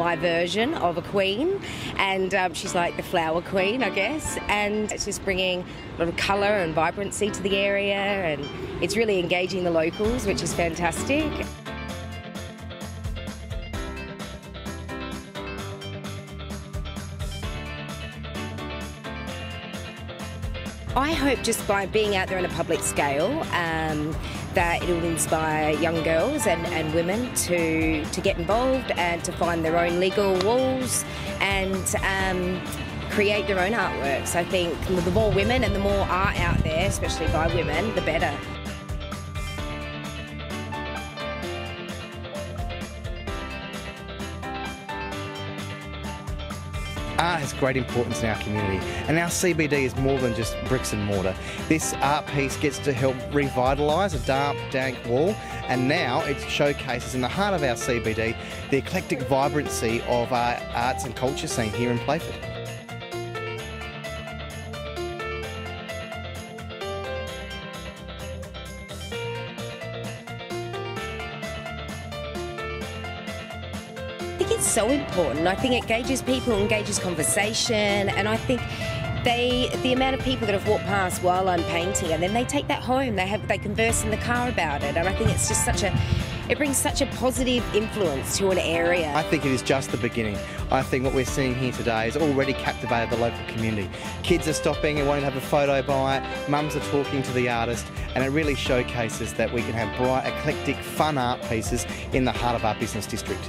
my version of a queen, and um, she's like the flower queen, I guess. And it's just bringing a lot of colour and vibrancy to the area, and it's really engaging the locals, which is fantastic. I hope just by being out there on a public scale um, that it will inspire young girls and, and women to, to get involved and to find their own legal walls and um, create their own artworks. I think the more women and the more art out there, especially by women, the better. Art has great importance in our community, and our CBD is more than just bricks and mortar. This art piece gets to help revitalise a dark, dank wall, and now it showcases in the heart of our CBD the eclectic vibrancy of our arts and culture scene here in Playford. It's so important. I think it engages people, engages conversation, and I think they the amount of people that have walked past while I'm painting and then they take that home. They have they converse in the car about it, and I think it's just such a it brings such a positive influence to an area. I think it is just the beginning. I think what we're seeing here today has already captivated the local community. Kids are stopping and wanting to have a photo by it, mums are talking to the artist, and it really showcases that we can have bright, eclectic, fun art pieces in the heart of our business district.